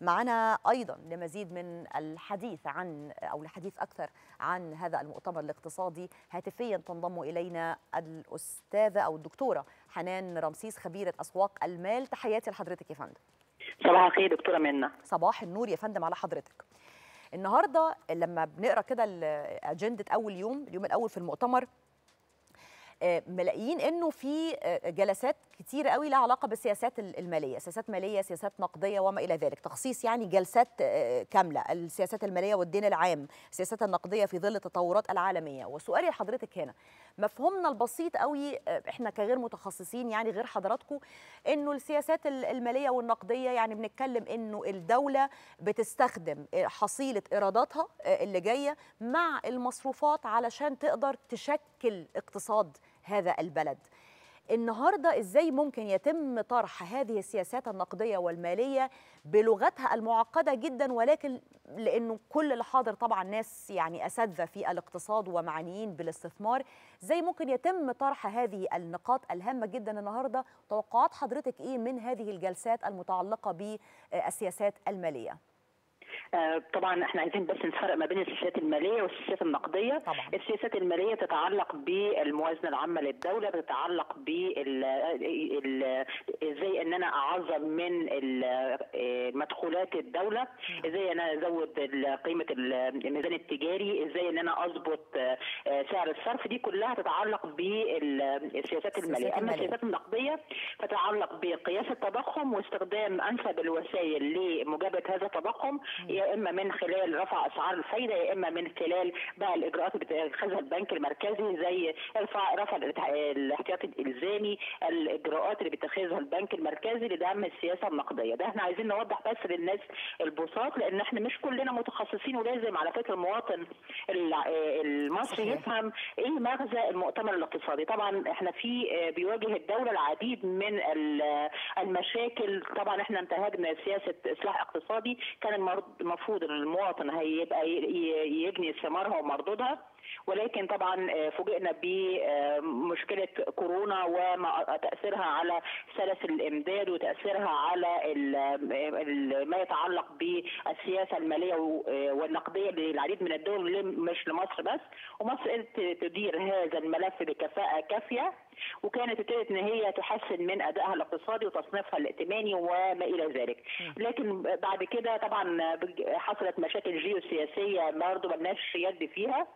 معنا أيضا لمزيد من الحديث عن أو الحديث أكثر عن هذا المؤتمر الاقتصادي. هاتفيا تنضم إلينا الأستاذة أو الدكتورة حنان رمسيس خبيرة أسواق المال. تحياتي لحضرتك يا فندم. صباح الخير دكتورة منى صباح النور يا فندم على حضرتك. النهارده لما بنقرأ كده اجنده أول يوم اليوم الأول في المؤتمر ملاقيين إنه في جلسات كتيره قوي لها علاقة بالسياسات المالية سياسات مالية سياسات نقدية وما إلى ذلك. تخصيص يعني جلسات كاملة السياسات المالية والدين العام السياسات النقدية في ظل التطورات العالمية. وسؤالي لحضرتك هنا مفهومنا البسيط قوي إحنا كغير متخصصين يعني غير حضراتكم إنه السياسات المالية والنقدية يعني بنتكلم إنه الدولة بتستخدم حصيلة إيراداتها اللي جاية مع المصروفات علشان تقدر تشكل اقتصاد هذا البلد. النهارده إزاي ممكن يتم طرح هذه السياسات النقدية والمالية بلغتها المعقدة جدا ولكن لأنه كل اللي حاضر طبعا ناس يعني أساتذة في الاقتصاد ومعنيين بالاستثمار إزاي ممكن يتم طرح هذه النقاط الهامة جدا النهارده؟ توقعات حضرتك إيه من هذه الجلسات المتعلقة بالسياسات المالية؟ طبعا إحنا عايزين بس نفرق ما بين السياسات المالية والسياسات النقدية. طبعا. السياسات المالية تتعلق بالموازنة العامة للدولة بتتعلق بال إزاي ان أنا أعظم من مدخولات الدولة إزاي أنا أزود قيمة الميزان التجاري إزاي إن أنا أظبط سعر الصرف دي كلها تتعلق بالسياسات المالية. أما السياسات النقدية تتعلق بقياس التضخم واستخدام أنسب الوسائل لمجابهه هذا التضخم يا إما من خلال رفع أسعار الفايدة يا إما من خلال بقى الإجراءات اللي بيتخذها البنك المركزي زي رفع رفع الاحتياطي الإلزامي الإجراءات اللي بيتخذها البنك المركزي لدعم السياسة النقدية. ده إحنا عايزين نوضح بس للناس البساط لأن إحنا مش كلنا متخصصين ولازم على فكرة المواطن المصري يفهم إيه مغزى المؤتمر الاقتصادي. طبعا إحنا في بيواجه الدولة العديد من المشاكل. طبعا إحنا انتهجنا سياسة إصلاح اقتصادي كان المفروض إن المواطن هيبقى يجني ثمارها ومردودها ولكن طبعا فوجئنا بمشكله كورونا وتاثيرها على سلاسل الإمداد وتأثيرها على ما يتعلق بالسياسة المالية والنقدية للعديد من الدول مش لمصر بس. ومصر تدير هذا الملف بكفاءة كافية. وكانت ابتدت إن هي تحسن من أدائها الاقتصادي وتصنيفها الائتماني وما إلى ذلك. لكن بعد كده طبعا حصلت مشاكل جيوسياسية برضه ملناش يد فيها.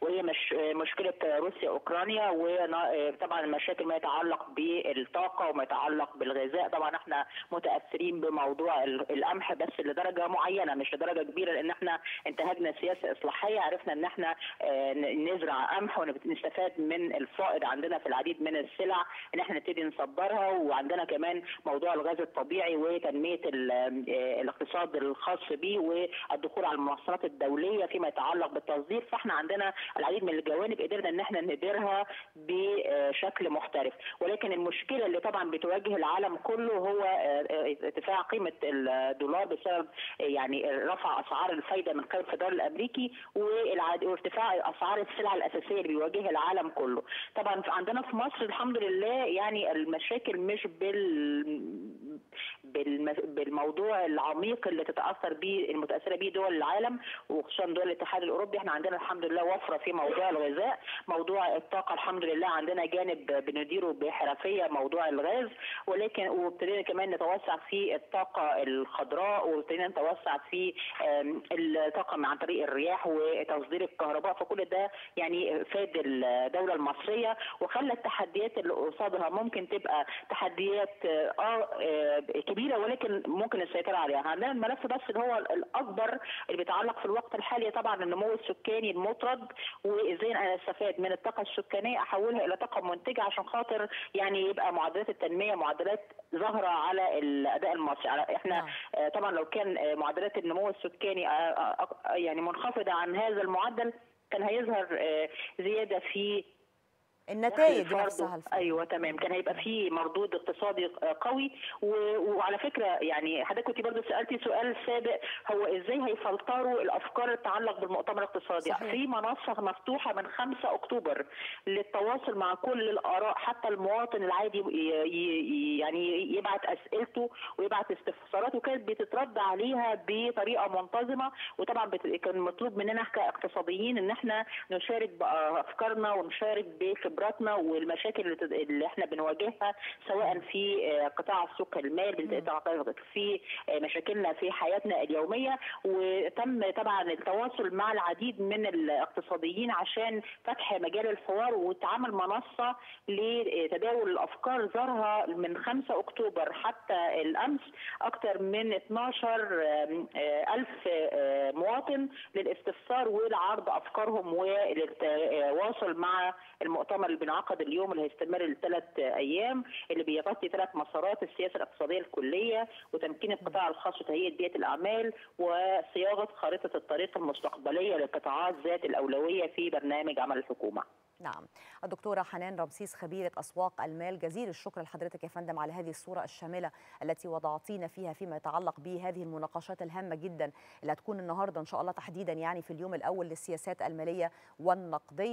وهي مش مشكلة روسيا اوكرانيا وطبعا المشاكل ما يتعلق بالطاقة وما يتعلق بالغذاء. طبعا إحنا متأثرين بموضوع القمح بس لدرجة معينة مش لدرجة كبيرة لأن إحنا انتهجنا سياسة إصلاحية عرفنا إن إحنا نزرع قمح ونستفاد من الفائض عندنا في العديد من السلع إن إحنا نبتدي نصدرها وعندنا كمان موضوع الغاز الطبيعي وتنمية الاقتصاد الخاص به والدخول على المنصات الدولية فيما يتعلق بالتصدير. فإحنا عندنا العديد من الجوانب قدرنا إن إحنا نديرها بشكل محترف. ولكن المشكلة اللي طبعا بتواجه العالم كله هو ارتفاع قيمة الدولار بسبب يعني رفع أسعار الفايدة من قبل الفدرالي الأمريكي وارتفاع أسعار السلع الأساسية اللي بيواجهها العالم كله. طبعا عندنا في مصر الحمد لله يعني المشاكل مش بال بالموضوع العميق اللي تتأثر به المتأثرة به دول العالم وخصوصا دول الاتحاد الأوروبي. إحنا عندنا الحمد لله وفرة في موضوع الغذاء موضوع الطاقة الحمد لله عندنا جانب بنديره بحرفية موضوع الغاز ولكن وابتدينا كمان نتوسع في الطاقة الخضراء وابتدينا نتوسع في الطاقة عن طريق الرياح وتصدير الكهرباء. فكل ده يعني فاد الدولة المصرية وخلى التحديات اللي قصادها ممكن تبقى تحديات آه كبيرة. ولكن ممكن السيطرة عليها عندنا الملف بس اللي هو الأكبر اللي بيتعلق في الوقت الحالي طبعا النمو السكاني المطرد وإزاي أنا أستفاد من الطاقة السكانية أحولها إلى طاقة منتجة عشان خاطر يعني يبقى معدلات التنمية معدلات ظاهرة على الأداء المصري إحنا آه. طبعا لو كان معدلات النمو السكاني يعني منخفضة عن هذا المعدل كان هيظهر زيادة في النتائج نفسها. أيوه تمام. كان هيبقى في مردود اقتصادي قوي. و- وعلى فكرة يعني حضرتك كنت برضه سألتي سؤال سابق هو إزاي هيفلتروا الأفكار اللي تتعلق بالمؤتمر الاقتصادي؟ صحيح. في منصة مفتوحة من 5 أكتوبر للتواصل مع كل الآراء حتى المواطن العادي ي- يعني يبعت أسئلته ويبعت استفساراته وكانت بتترد عليها بطريقة منتظمة. وطبعا بت- كان مطلوب مننا كاقتصاديين إن إحنا نشارك بأفكارنا ونشارك بخبراتنا والمشاكل اللي إحنا بنواجهها سواء في آه، قطاع سوق المال في آه، مشاكلنا في حياتنا اليومية وتم طبعا التواصل مع العديد من الاقتصاديين عشان فتح مجال الحوار واتعمل منصة لتداول الأفكار ظهرها من 5 أكتوبر حتى الأمس أكثر من 12 آم، آه، الف آه، مواطن للاستفسار ولعرض افكارهم والتواصل مع المؤتمر اللي بينعقد اليوم اللي هيستمر لثلاث أيام اللي بيغطي ثلاث مسارات السياسة الاقتصادية الكلية وتمكين القطاع الخاص وتهيئة بيئة الأعمال وصياغة خارطة الطريق المستقبلية للقطاعات ذات الأولوية في برنامج عمل الحكومة. نعم. الدكتورة حنان رمسيس خبيرة أسواق المال جزيل الشكر لحضرتك يا فندم على هذه الصورة الشاملة التي وضعتينا فيها فيما يتعلق بهذه المناقشات الهامة جدا اللي هتكون النهاردة إن شاء الله تحديدا يعني في اليوم الأول للسياسات المالية والنقدية.